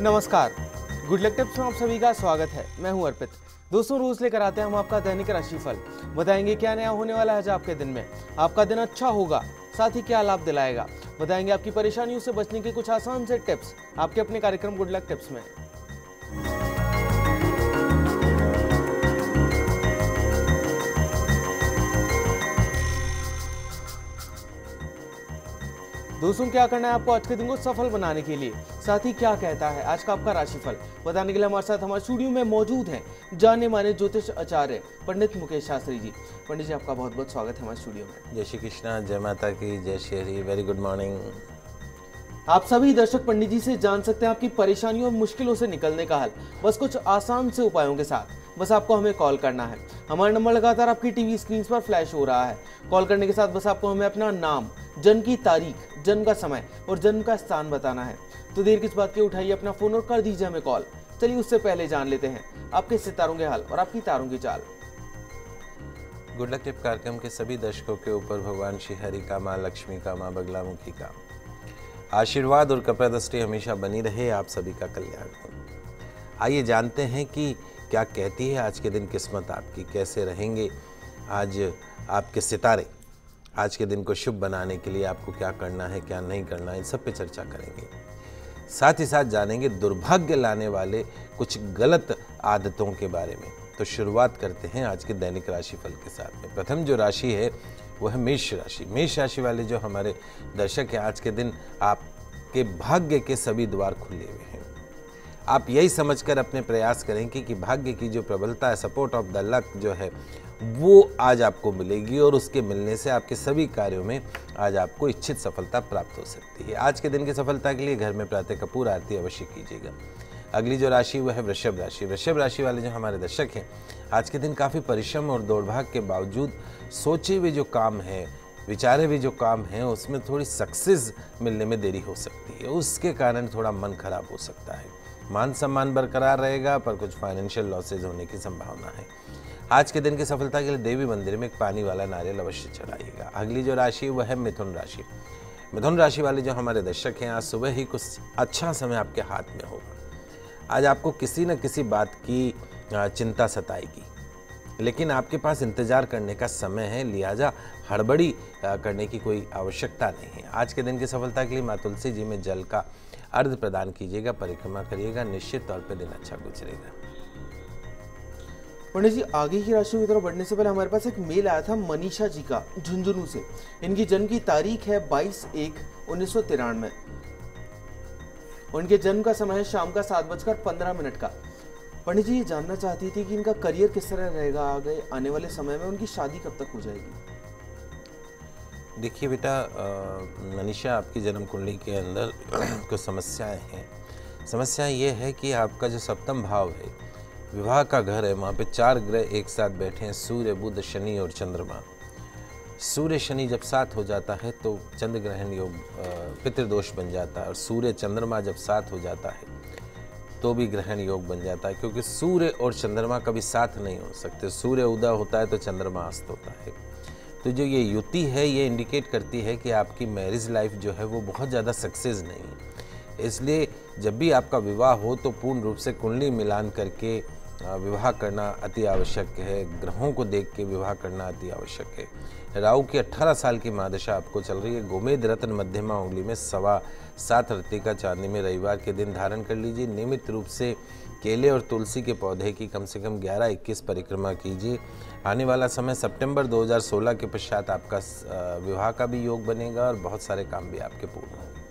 नमस्कार। Good luck tips में आप सभी का स्वागत है। मैं हूँ अर्पित। दोस्तों, रोज लेकर आते हैं हम आपका दैनिक राशिफल। बताएँगे क्या नया होने वाला है आज आपके दिन में? आपका दिन अच्छा होगा, साथ ही क्या लाभ दिलाएगा? बताएँगे आपकी परेशानियों से बचने के कुछ आसान से टिप्स आपके अपने कार्यक्रम गुड लक टिप्स में। दोस्तों, क्या करना है आपको आज के दिन को सफल बनाने के लिए? साथ ही क्या कहता है? आज का आपका राशिफल। बताने के लिए हमारे साथ हमारे स्टूडियो में मौजूद हैं जाने माने ज्योतिष आचार्य पंडित मुकेश शास्त्री जी। पंडित जी आपका बहुत बहुत स्वागत है हमारे स्टूडियो में। जय श्री कृष्णा जय माता की जय श्री वेरी गुड मॉर्निंग आप सभी दर्शक पंडित जी से जान सकते हैं आपकी परेशानियों और मुश्किलों से निकलने का हल। बस कुछ आसान से उपायों के साथ। बस आपको हमें कॉल करना है। हमारा नंबर लगातार आपकी टीवी स्क्रीन पर फ्लैश हो रहा है। कॉल करने के साथ बस आपको हमें अपना नाम जन्म की तारीख जन्म का समय और जन्म का स्थान बताना है। तो देर किस बात की? उठाइए अपना फ़ोन और कर दीजिए हमें कॉल। चलिए उससे पहले जान लेते हैं। आपके सितारों के हाल और आपकी तारों की चाल। गुड लक टिप कार्यक्रम के सभी दर्शकों के ऊपर भगवान श्री हरि का माँ लक्ष्मी का, माँ बगलामुखी का। आशीर्वाद और कृपा दृष्टि हमेशा बनी रहे आप सभी का कल्याण हो। आइए जानते हैं कि क्या कहती है आज के दिन किस्मत आपकी? कैसे रहेंगे आज आपके सितारे? आज के दिन को शुभ बनाने के लिए आपको क्या करना है, क्या नहीं करना है, इन सब पे चर्चा करेंगे। साथ ही साथ जानेंगे दुर्भाग्य लाने वाले कुछ गलत आदतों के बारे में। तो शुरुआत करते हैं आज के दैनिक राशिफल के साथ में। प्रथम जो राशि है वो है मेष राशि। मेष राशि वाले जो हमारे दर्शक हैं आज के दिन आपके भाग्य के सभी द्वार खुले हुए हैं। आप यही समझकर अपने प्रयास करें कि, कि भाग्य की जो प्रबलता है सपोर्ट ऑफ़ द लक जो है वो आज आपको मिलेगी और उसके मिलने से आपके सभी कार्यों में आज आपको इच्छित सफलता प्राप्त हो सकती है। आज के दिन की सफलता के लिए घर में प्रातः कपूर आरती अवश्य कीजिएगा। अगली जो राशि, वह है वृषभ राशि। वृषभ राशि वाले जो हमारे दर्शक हैं, आज के दिन काफ़ी परिश्रम और दौड़भाग के बावजूद सोचे हुए जो काम है, विचारे हुए जो काम है, उसमें थोड़ी सक्सेस मिलने में देरी हो सकती है। उसके कारण थोड़ा मन खराब हो सकता है। मान सम्मान बरकरार रहेगा, पर कुछ फाइनेंशियल लॉसेज होने की संभावना है। आज के दिन की सफलता के लिए देवी मंदिर में एक पानी वाला नारियल अवश्य चढ़ाइएगा। अगली जो राशि, वह है मिथुन राशि। मिथुन राशि वाले जो हमारे दर्शक हैं, आज सुबह ही कुछ अच्छा समय आपके हाथ में होगा। आज आपको किसी न किसी बात की चिंता सताएगी। लेकिन आपके पास इंतज़ार करने का समय है, लिहाजा हड़बड़ी करने की कोई आवश्यकता नहीं है। आज के दिन की सफलता के लिए माँ तुलसी जी में जल का अर्ध प्रदान कीजिएगा, परिक्रमा करिएगा, निश्चित तौर पर दिन अच्छा गुजरेगा। पंडित जी आगे की राशियों की तरफ़ बढ़ने से पहले हमारे पास एक मेल आया था मनीषा जी का, झुंझुनू से। इनकी जन्म की तारीख है 22 एक उन्नीस सौ तिरानवे। उनके जन्म का समय है शाम का सात बजकर पंद्रह मिनट का। पंडित जी ये जानना चाहती थी कि इनका करियर किस तरह रहेगा, आगे आने वाले समय में उनकी शादी कब तक हो जाएगी। देखिए बेटा मनीषा आपकी जन्म कुंडली के अंदर कुछ समस्याएँ हैं। समस्या ये है कि आपका जो सप्तम भाव है विवाह का घर है, वहाँ पे चार ग्रह एक साथ बैठे हैं, सूर्य, बुध, शनि और चंद्रमा। सूर्य, शनि जब साथ हो जाता है तो चंद्र ग्रहण योग पितृदोष बन जाता है और सूर्य, चंद्रमा जब साथ हो जाता है तो भी ग्रहण योग बन जाता है, क्योंकि सूर्य और चंद्रमा कभी साथ नहीं हो सकते। सूर्य उदय होता है तो चंद्रमा अस्त होता है। तो जो ये युति है, ये इंडिकेट करती है कि आपकी मैरिज लाइफ जो है, वो बहुत ज़्यादा सक्सेस नहीं है। इसलिए जब भी आपका विवाह हो तो पूर्ण रूप से कुंडली मिलान करके विवाह करना अति आवश्यक है। ग्रहों को देख के विवाह करना अति आवश्यक है। राहु की 18 साल की महादशा आपको चल रही है। गोमेद रत्न मध्यमा उंगली में सवा सात रत्ती का चांदी में रविवार के दिन धारण कर लीजिए। नियमित रूप से केले और तुलसी के पौधे की कम से कम 11-21 परिक्रमा कीजिए। आने वाला समय सितंबर 2016 के पश्चात आपका विवाह का भी योग बनेगा और बहुत सारे काम भी आपके पूर्ण होंगे।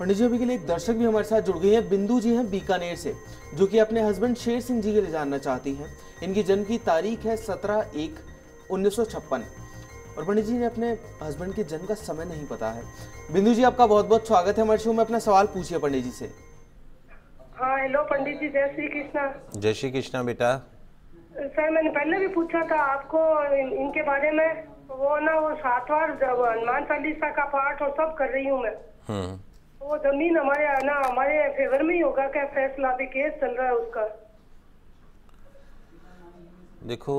पंडित जी अभी के लिए एक दर्शक भी हमारे साथ जुड़ गए हैं। बिंदु जी हैं बीकानेर से जो कि अपने हस्बैंड शेर सिंह जी के लिए जानना चाहती हैं। इनकी जन्म की तारीख है सत्रह एक उन्नीस और पंडित जी ने अपने हस्बैंड के जन्म का समय नहीं पता है। बिंदु जी आपका बहुत बहुत स्वागत है हमारे शो में। अपना सवाल पूछिए पंडित जी से। हाँ हेलो पंडित जी जय श्री कृष्णा। जय श्री कृष्णा बेटा। सर मैंने पहले भी पूछा था आपको इन, इनके बारे में। वो ना वो सातवार हनुमान चालीसा का पाठ और सब कर रही हूँ मैं। हम्म। वो ज़मीन हमारे, ना, हमारे फेवर में ही होगा क्या फैसला अभी केस चल रहा है उसका। देखो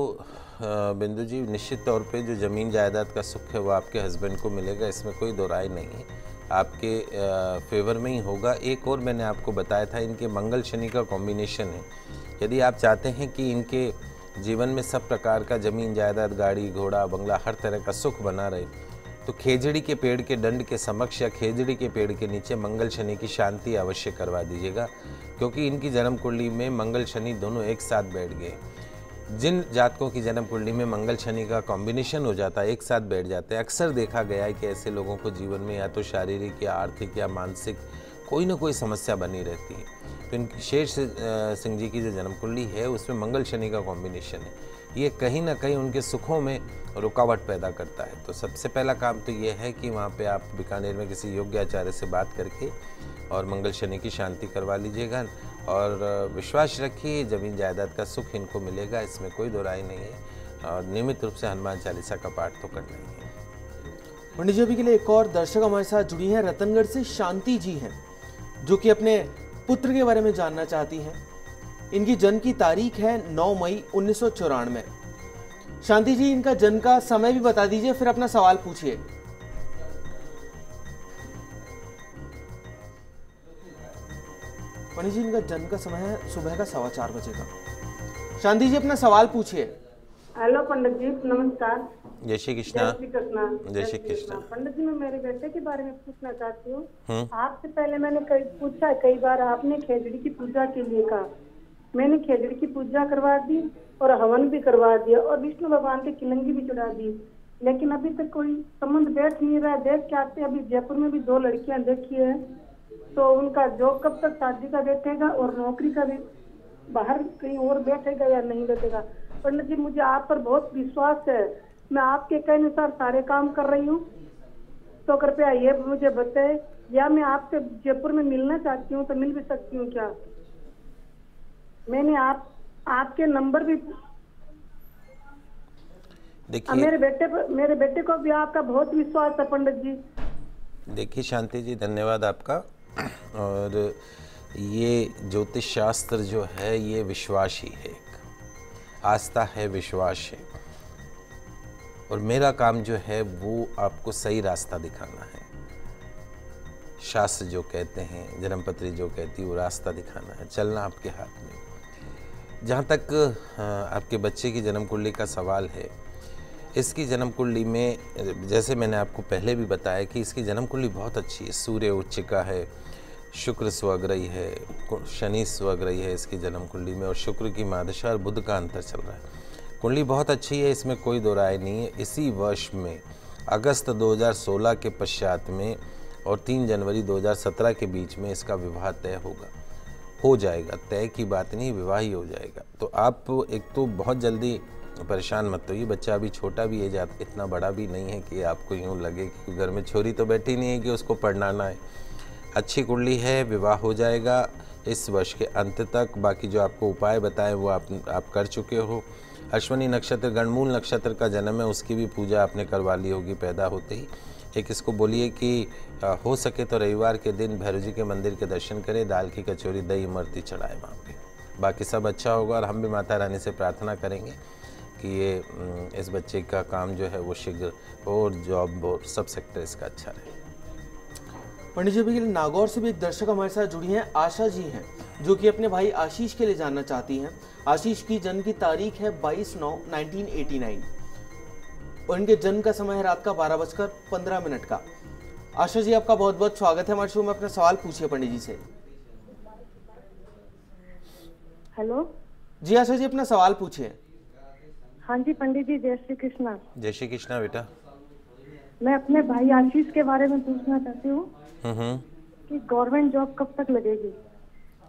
बिंदु जी, निश्चित तौर पे जो ज़मीन जायदाद का सुख है वो आपके हस्बैंड को मिलेगा, इसमें कोई दो नहीं है। आपके फेवर में ही होगा। एक और मैंने आपको बताया था, इनके मंगल शनि का कॉम्बिनेशन है। यदि आप चाहते हैं कि इनके जीवन में सब प्रकार का ज़मीन, जायदाद, गाड़ी, घोड़ा, बंगला, हर तरह का सुख बना रहे तो खेजड़ी के पेड़ के दंड के समक्ष या खेजड़ी के पेड़ के नीचे मंगल शनि की शांति अवश्य करवा दीजिएगा, क्योंकि इनकी जन्म कुंडली में मंगल शनि दोनों एक साथ बैठ गए। जिन जातकों की जन्म कुंडली में मंगल शनि का कॉम्बिनेशन हो जाता है, एक साथ बैठ जाते हैं, अक्सर देखा गया है कि ऐसे लोगों को जीवन में या तो शारीरिक या आर्थिक या मानसिक कोई ना कोई समस्या बनी रहती है। तो इनकी शेष सिंह जी की जो जन्म कुंडली है, उसमें मंगल शनि का कॉम्बिनेशन है। ये कहीं ना कहीं उनके सुखों में रुकावट पैदा करता है। तो सबसे पहला काम तो ये है कि वहाँ पे आप बीकानेर में किसी योग्य आचार्य से बात करके और मंगल शनि की शांति करवा लीजिएगा और विश्वास रखिए, ज़मीन जायदाद का सुख इनको मिलेगा, इसमें कोई दो राय नहीं है और नियमित रूप से हनुमान चालीसा का पाठ तो करना ही है। पंडित जी, अभी के लिए एक और दर्शक हमारे साथ जुड़ी है, रतनगढ़ से शांति जी हैं, जो कि अपने पुत्र के बारे में जानना चाहती हैं। इनकी जन्म की तारीख है 9 मई उन्नीस सौ चौरानवे। शांति जी इनका जन्म का समय भी बता दीजिए फिर अपना सवाल पूछिए। पंडित जी इनका जन्म का समय है सुबह का सवा चार बजे का। शांति जी अपना सवाल पूछिए। हेलो पंडित जी नमस्कार। जय श्री कृष्णा। जय श्री कृष्णा। पंडित जी मैं मेरे बेटे के बारे में पूछना चाहती हूँ। हम्म। आपसे पहले मैंने कई पूछा कई बार आपने खेजड़ी की पूजा के लिए कहा। मैंने खेजड़ी की पूजा करवा दी और हवन भी करवा दिया और विष्णु भगवान की किलंगी भी चढ़ा दी लेकिन अभी तक कोई संबंध बैठ नहीं रहा देख के आते अभी जयपुर में भी दो लड़कियाँ देखी है। तो उनका जॉब कब तक शादी का बैठेगा और नौकरी का भी बाहर कहीं और बैठेगा या नहीं बैठेगा? पंडित जी, मुझे आप पर बहुत विश्वास है। मैं आपके कहे अनुसार सारे काम कर रही हूँ। तो कृपया ये मुझे बताए, या मैं आपसे जयपुर में मिलना चाहती हूँ तो मिल भी सकती हूँ क्या? मैंने आप आपके नंबर भी देखिए मेरे बेटे मेरे बेटे को भी आपका बहुत विश्वास है पंडित जी। देखिए शांति जी धन्यवाद आपका। और ये ज्योतिष शास्त्र जो है ये विश्वास ही है आस्था है विश्वास है। और मेरा काम जो है वो आपको सही रास्ता दिखाना है। शास्त्र जो कहते हैं जन्मपत्री जो कहती है वो रास्ता दिखाना है। चलना आपके हाथ में। जहाँ तक आपके बच्चे की जन्म कुंडली का सवाल है, इसकी जन्म कुंडली में, जैसे मैंने आपको पहले भी बताया कि इसकी जन्म कुंडली बहुत अच्छी है। सूर्य उच्चिका है, शुक्र स्वग्रही है शनि स्वग्रही है इसकी जन्म कुंडली में और शुक्र की मादशा और बुद्ध का अंतर चल रहा है। कुंडली बहुत अच्छी है, इसमें कोई दो राय नहीं है। इसी वर्ष में, अगस्त 2016 के पश्चात में और 3 जनवरी 2017 के बीच में इसका विवाह तय होगा। हो जाएगा, तय की बात नहीं, विवाह ही हो जाएगा। तो आप एक तो बहुत जल्दी परेशान मत होइए। बच्चा अभी छोटा भी है, जात इतना बड़ा भी नहीं है कि आपको यूँ लगे कि घर में छोरी तो बैठी नहीं है कि उसको पढ़नाना है। अच्छी कुंडली है, विवाह हो जाएगा इस वर्ष के अंत तक। बाकी जो आपको उपाय बताए, वो आप आप कर चुके हो। अश्वनी नक्षत्र, गणमूल नक्षत्र का जन्म है, उसकी भी पूजा आपने करवा ली होगी पैदा होते ही। एक इसको बोलिए कि हो सके तो रविवार के दिन भैरव जी के मंदिर के दर्शन करें, दाल की कचौरी, दही इमरती चढ़ाए वहाँ पे। बाकी सब अच्छा होगा और हम भी माता रानी से प्रार्थना करेंगे कि ये इस बच्चे का काम जो है वो शीघ्र और जॉब और सब सेक्टर इसका अच्छा रहे। पंडित जी, अभी नागौर से भी एक दर्शक हमारे साथ जुड़ी हैं, आशा जी हैं, जो कि अपने भाई आशीष के लिए जानना चाहती हैं। आशीष की जन्म की तारीख है 22 नौ 1989 और इनके जन्म का समय है रात का बारह बजकर पंद्रह मिनट का। आशा जी आपका बहुत बहुत स्वागत है हमारे शो में। अपना सवाल पूछिए पंडित जी से। हेलो। जी आशा जी अपना सवाल पूछिए। हाँ जी पंडित जी जय श्री कृष्णा। जय श्री कृष्णा बेटा। मैं अपने भाई आशीष के बारे में पूछना चाहती हूँ हम्म, हम्म। कि गवर्नमेंट जॉब कब तक लगेगी?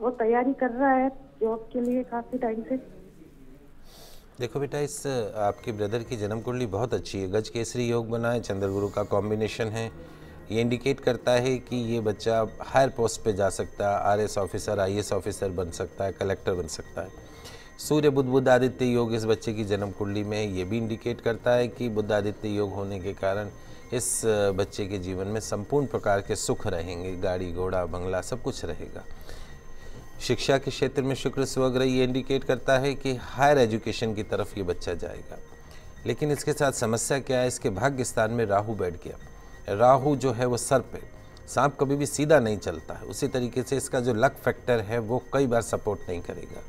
वो तैयारी कर रहा है जॉब के लिए काफ़ी टाइम से। देखो बेटा, इस आपके ब्रदर की जन्म कुंडली बहुत अच्छी है। गज केसरी योग बना है चंद्रगुरु का कॉम्बिनेशन है। ये इंडिकेट करता है कि ये बच्चा हायर पोस्ट पे जा सकता है R S officer I S officer बन सकता है कलेक्टर बन सकता है। सूर्य बुद्ध बुद्ध आदित्य योग इस बच्चे की जन्म कुंडली में ये भी इंडिकेट करता है कि बुद्ध आदित्य योग होने के कारण इस बच्चे के जीवन में संपूर्ण प्रकार के सुख रहेंगे। गाड़ी, घोड़ा, बंगला सब कुछ रहेगा। शिक्षा के क्षेत्र में शुक्र स्वग्रह ये इंडिकेट करता है कि हायर एजुकेशन की तरफ़ ये बच्चा जाएगा। लेकिन इसके साथ समस्या क्या है? इसके भाग्य स्थान में राहु बैठ गया। राहु जो है वो सर पे, सांप कभी भी सीधा नहीं चलता है। उसी तरीके से इसका जो लक फैक्टर है, वो कई बार सपोर्ट नहीं करेगा।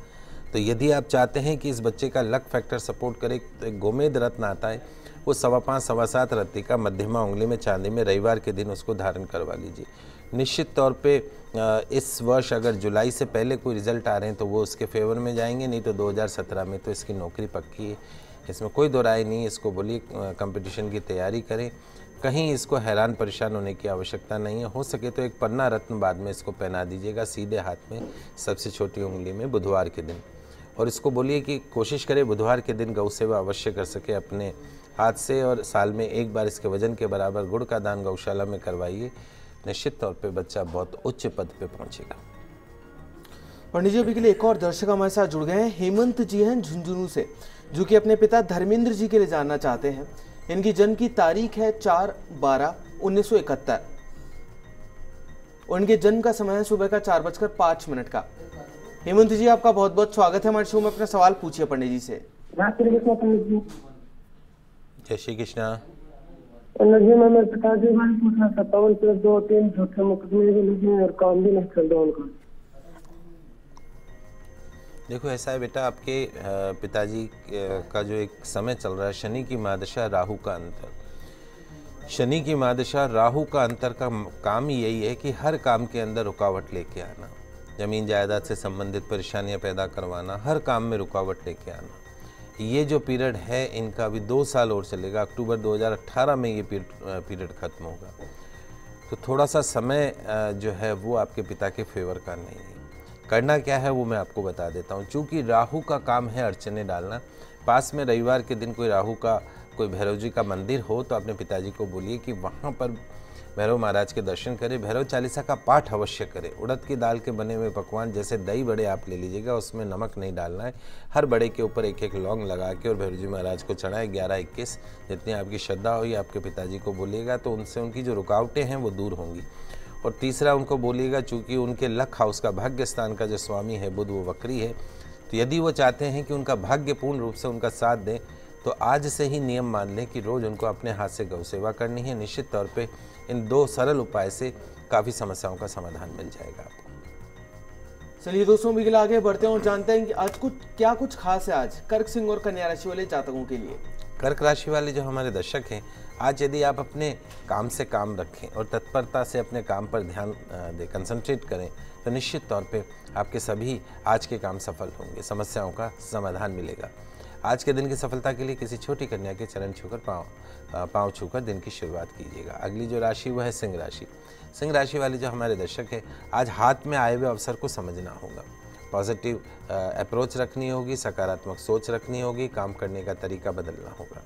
तो यदि आप चाहते हैं कि इस बच्चे का लक फैक्टर सपोर्ट करे तो एक गोमेद रत्न आता है। वो सवा पाँच, सवा सात रत्ती का मध्यमा उंगली में, चांदी में रविवार के दिन उसको धारण करवा लीजिए। निश्चित तौर पे इस वर्ष अगर जुलाई से पहले कोई रिज़ल्ट आ रहे हैं तो वो उसके फेवर में जाएँगे, नहीं तो 2017 में तो इसकी नौकरी पक्की है। इसमें कोई दो राय नहीं इसको बोलिए कंपटीशन की तैयारी करें। कहीं इसको हैरान परेशान होने की आवश्यकता नहीं है। हो सके तो एक पन्ना रत्न बाद में इसको पहना दीजिएगा, सीधे हाथ में सबसे छोटी उंगली में बुधवार के दिन। और इसको बोलिए कि कोशिश करें बुधवार के दिन गौ सेवा अवश्य कर सके अपने हाथ से और साल में एक बार इसके वज़न के बराबर गुड़ का दान गौशाला में करवाइए। निश्चित तौर पे बच्चा बहुत उच्च पद पे पहुंचेगा। पंडित जी अभी के लिए एक और दर्शक हमारे साथ जुड़ गए हैं हेमंत जी हैं झुंझुनू से जो कि अपने पिता धर्मेंद्र जी के लिए जानना चाहते हैं। इनकी जन्म की तारीख है चार बारह उन्नीस सौ इकहत्तर। उनके जन्म का समय है सुबह का चार बजकर पाँच मिनट का। हेमंत जी आपका बहुत बहुत स्वागत है हमारे शो में अपना सवाल पूछिए पंडित जी से। जय श्री कृष्णा। मैं पिताजी दो तीन झूठे मुकदमे भी और काम भी नहीं चल रहा उनका देखो, ऐसा है बेटा, आपके पिताजी का जो एक समय चल रहा है, शनि की मादशा राहु का अंतर। शनि की मादशा राहु का अंतर का काम यही है कि हर काम के अंदर रुकावट लेके आना। ज़मीन जायदाद से संबंधित परेशानियाँ पैदा करवाना, हर काम में रुकावट लेके आना। ये जो पीरियड है, इनका अभी दो साल और चलेगा। अक्टूबर 2018 में ये पीरियड ख़त्म होगा। तो थोड़ा सा समय जो है वो आपके पिता के फेवर का नहीं है। करना क्या है वो मैं आपको बता देता हूँ। चूँकि राहु का काम है अर्चने डालना, पास में रविवार के दिन कोई राहु का, कोई भैरव जी का मंदिर हो तो अपने पिताजी को बोलिए कि वहाँ पर भैरव महाराज के दर्शन करें, भैरव चालीसा का पाठ अवश्य करें। उड़द की दाल के बने हुए पकवान जैसे दही बड़े आप ले लीजिएगा, उसमें नमक नहीं डालना है। हर बड़े के ऊपर एक एक लौंग लगा के और भैरव जी महाराज को चढ़ाए, ग्यारह, इक्कीस, जितनी आपकी श्रद्धा हुई, आपके पिताजी को बोलिएगा तो उनसे उनकी जो रुकावटें हैं, वो दूर होंगी। और तीसरा उनको बोलिएगा, चूँकि उनके लक हाउस का भाग्य स्थान का जो स्वामी है बुध वो वक्री है तो यदि वो चाहते हैं कि उनका भाग्य पूर्ण रूप से उनका साथ दें तो आज से ही नियम मान लें कि रोज़ उनको अपने हाथ से गौ सेवा करनी है। निश्चित तौर पे इन दो सरल उपाय से काफ़ी समस्याओं का समाधान मिल जाएगा आपको। चलिए दोस्तों भी आगे बढ़ते हैं और जानते हैं कि आज कुछ क्या कुछ खास है आज कर्क सिंह और कन्या राशि वाले जातकों के लिए। कर्क राशि वाले जो हमारे दर्शक हैं आज यदि आप अपने काम से काम रखें और तत्परता से अपने काम पर ध्यान दें कंसंट्रेट करें तो निश्चित तौर पे आपके सभी आज के काम सफल होंगे समस्याओं का समाधान मिलेगा। आज के दिन की सफलता के लिए किसी छोटी कन्या के चरण छूकर पाँव पाँव छूकर दिन की शुरुआत कीजिएगा। अगली जो राशि, वह है सिंह राशि। सिंह राशि वाले जो हमारे दर्शक हैं, आज हाथ में आए हुए अवसर को समझना होगा। पॉजिटिव अप्रोच रखनी होगी, सकारात्मक सोच रखनी होगी, काम करने का तरीका बदलना होगा।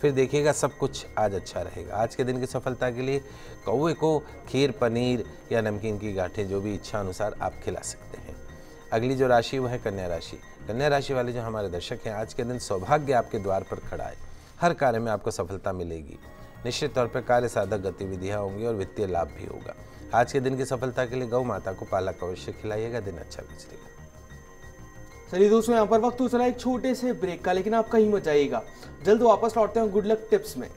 फिर देखिएगा, सब कुछ आज अच्छा रहेगा। आज के दिन की सफलता के लिए कौए को खीर, पनीर या नमकीन की गाठें, जो भी इच्छा अनुसार आप खिला सकते हैं। अगली जो राशि, वह है कन्या राशि। कन्या राशि वाले जो हमारे दर्शक हैं, आज के दिन सौभाग्य आपके द्वार पर खड़ा है। हर कार्य में आपको सफलता मिलेगी। निश्चित तौर पर कार्य साधक गतिविधियाँ होंगी और वित्तीय लाभ भी होगा। आज के दिन की सफलता के लिए गौ माता को पालक अवश्य खिलाइएगा, दिन अच्छा गुजरेगा। चलिए दोस्तों, यहाँ पर वक्त तो चला एक छोटे से ब्रेक का, लेकिन आप कहीं मत जाइएगा। जल्द वापस लौटते हैं गुड लक टिप्स में।